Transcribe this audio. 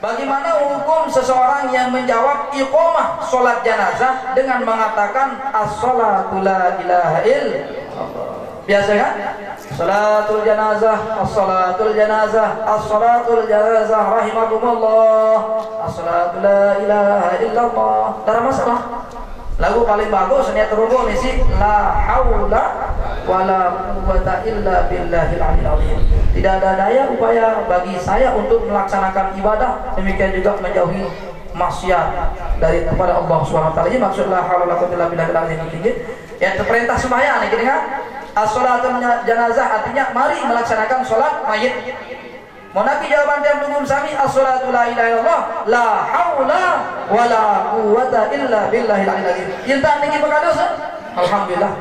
Bagaimana hukum seseorang yang menjawab iqamah solat janazah dengan mengatakan as-salatu la ilaha illallah. Biasa kan? Salatul janazah, as-salatul janazah, as-salatul janazah rahimakumullah. As-salatu la ilaha illallah. Ada masalah. Lagu paling bagus ini terhubung misi la haula wala quwata illa billahil aliyil. Tidak ada daya upaya bagi saya untuk melaksanakan ibadah demikian juga menjauhi maksiat dari kepada Allah Subhanahu wa taala. Ini maksud la haula billahil aliyil azim. Yang perintah sembahyang nih kan? As-salatul janazah artinya mari melaksanakan salat mayit. Mau nabi jawaban tiap tunggu sami as-salatu la ilaha illallah la haula wala quwata illa billahil aliyil azim. Alhamdulillah.